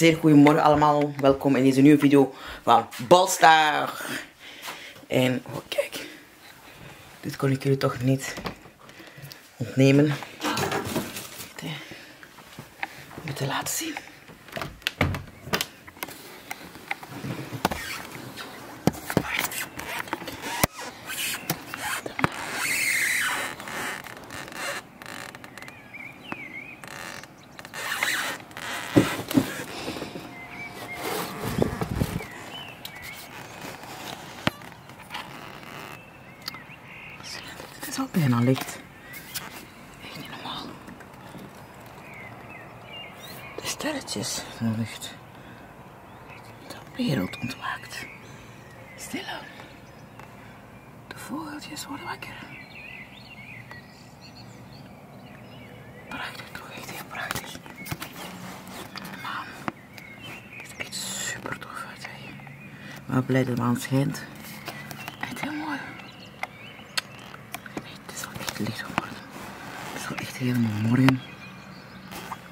zeer goedemorgen allemaal. Welkom in deze nieuwe video van Balstar. En, oh kijk. Dit kon ik jullie toch niet ontnemen. Om te laten zien. Al bijna licht. Echt niet normaal. De sterretjes in de lucht. De wereld ontwaakt. Stilaan. De vogeltjes worden wakker. Prachtig toch, echt heel prachtig. Maan is echt super tof uit. hè. Maar blij dat de maan schijnt. Echt heel mooi. Nee, het is al echt licht geworden. Het is al echt helemaal morgen.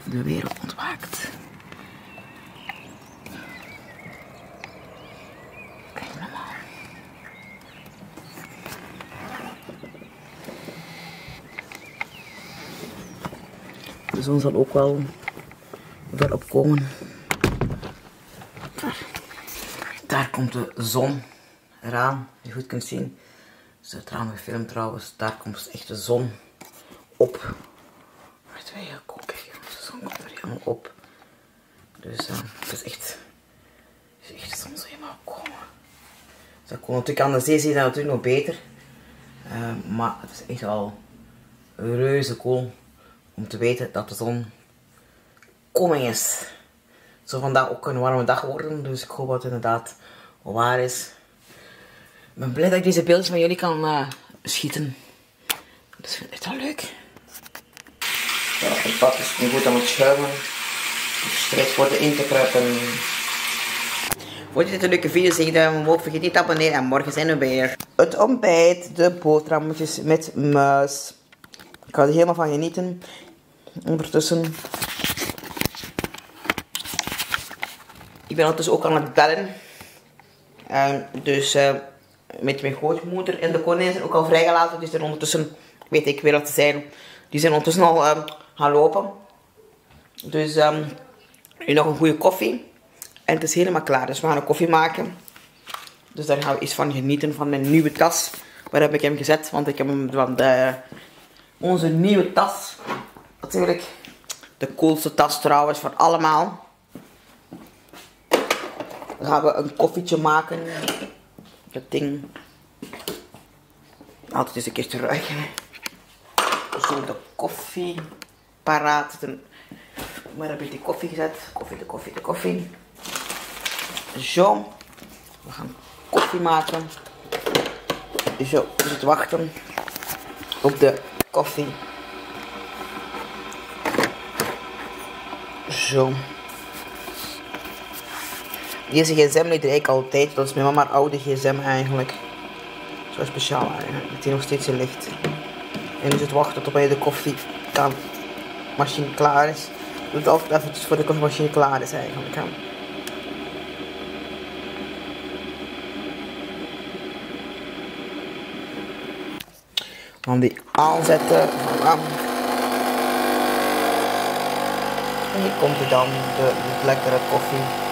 De wereld ontwaakt. Kijk mama. De zon zal ook wel wel opkomen. Daar. Daar komt de zon eraan, je goed kunt zien. Is het raam gefilmd trouwens. Daar komt echt de zon op. Uit wij kijk, de zon komt er helemaal op. Dus uh, het is echt, is echt de zon zo helemaal komen. Dus kon natuurlijk aan de zee zie je dat natuurlijk nog beter. Uh, maar het is echt al reuze cool om te weten dat de zon coming is. Het zou vandaag ook een warme dag worden, dus ik hoop dat het inderdaad waar is. Ik ben blij dat ik deze beeldjes van jullie kan uh, schieten. Dus ik vind het echt wel leuk. Ja, het pad is nu goed aan het schuimen. Ik strijd voor de in te kruipen. Vond je dit een leuke video? Zeg duim omhoog. Vergeet niet te abonneren. En morgen zijn we weer. Het ontbijt. De boterhammetjes met muis. Ik ga er helemaal van genieten. Ondertussen. Ik ben ondertussen ook aan het bellen. Uh, dus uh, met mijn grootmoeder en de konijn zijn ook al vrijgelaten. Dus er ondertussen, weet ik weer wat ze zijn. Die zijn ondertussen al uh, gaan lopen. Dus um, nog een goede koffie. En het is helemaal klaar. Dus we gaan een koffie maken. Dus daar gaan we iets van genieten van mijn nieuwe tas. Waar heb ik hem gezet? Want ik heb hem van de, onze nieuwe tas. Natuurlijk de coolste tas trouwens van allemaal. Dan gaan we een koffietje maken. Dat ding. Altijd eens een keer te ruiken. Zo de koffie paraat. Waar heb ik die koffie gezet? Koffie, de koffie, de koffie. Zo. We gaan koffie maken. Zo, we zitten wachten op de koffie. Zo. Deze gsm er eigenlijk altijd. Dat is mijn mama oude gsm eigenlijk. Zo speciaal eigenlijk. Met die nog steeds in licht. En nu zit wachten tot bij de koffiemachine klaar is. Doe het altijd eventjes voor de koffiemachine klaar is eigenlijk. Dan die aanzetten. Voilà. En hier komt dan de, de lekkere koffie.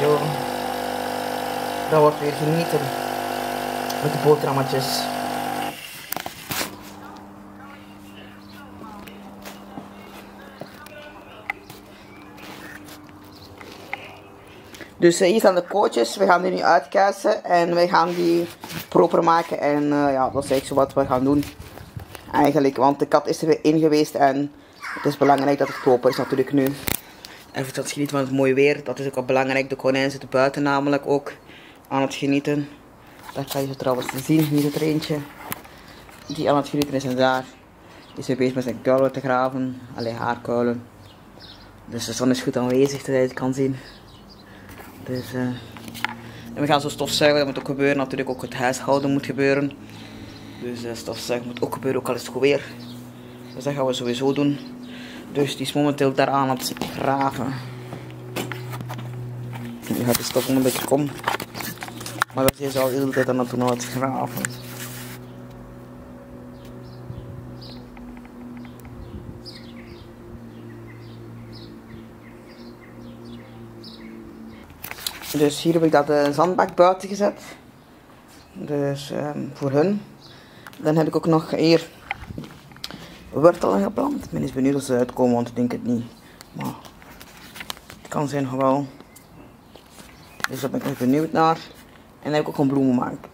Zo. Dat wordt weer genieten. Met de boterhammetjes. Dus uh, hier staan de kootjes. We gaan die nu uitkuisen. En we gaan die proper maken. En uh, ja, dat is eigenlijk zo wat we gaan doen. Eigenlijk. Want de kat is er weer in geweest. En het is belangrijk dat het proper is natuurlijk nu. Even tot genieten van het mooie weer. Dat is ook wel belangrijk. De konijn zit buiten namelijk ook aan het genieten. Dat kan je zo trouwens zien. Hier er eentje. Die aan het genieten is en daar. Is hij bezig met zijn kuilen te graven. Alleen haarkuilen. Dus de zon is goed aanwezig dat je het kan zien. Dus, uh, en we gaan zo stofzuigen. Dat moet ook gebeuren. Natuurlijk ook het huishouden moet gebeuren. Dus uh, stofzuig moet ook gebeuren, ook al is het goed weer. Dus dat gaan we sowieso doen. Dus die is momenteel daaraan aan het graven. Nu gaat de stof een beetje komen. Maar dat is al de hele tijd aan het graven. Dus hier heb ik dat de zandbak buiten gezet. Dus um, voor hun. Dan heb ik ook nog hier wortelen geplant. Ik ben eens benieuwd of ze uitkomen, want ik denk het niet. Maar het kan zijn gewoon. Dus daar ben ik nog benieuwd naar. En dan heb ik ook een bloemenmarkt.